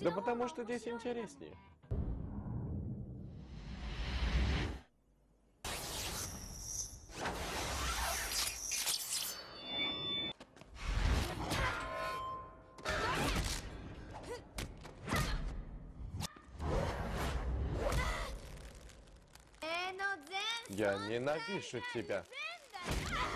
Да потому что здесь интереснее. Я ненавижу тебя. Ну